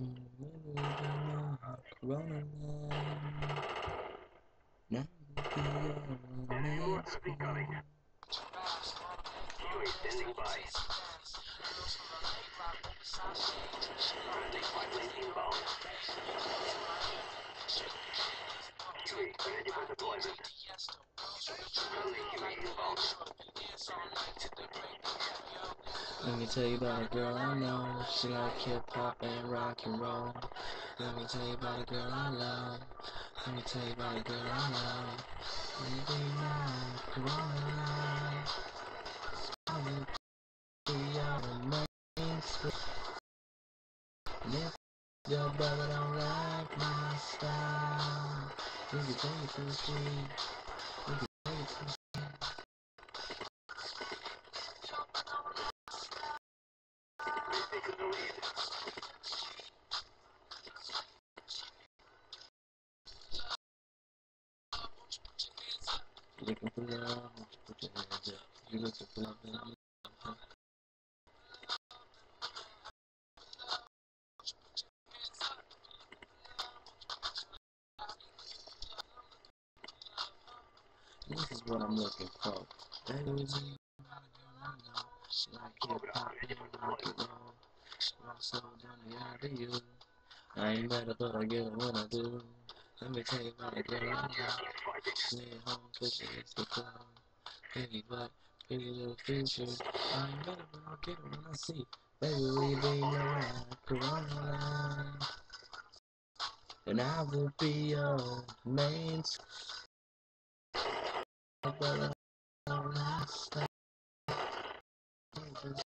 Corona for deployment. Friendly Huey inbound. Let me tell you about a girl I know. She like hip hop and rock and roll. Let me tell you about a girl I love. Let me tell you about a girl I love. Baby, now, Corona. I will be your main street. And if your brother don't like my style, we can take it to the street. This is what I'm looking for. Baby, like hop and rock and roll. I'm so down to you. I ain't better, but I get it when I do. Let me tell you about a girl I. Fighting. Stay home cause hits the club. Pretty butt, pretty little features. I ain't better, but I'll get it when I see. Baby, we be like Corona. And I will be your main but I don't stop. Just-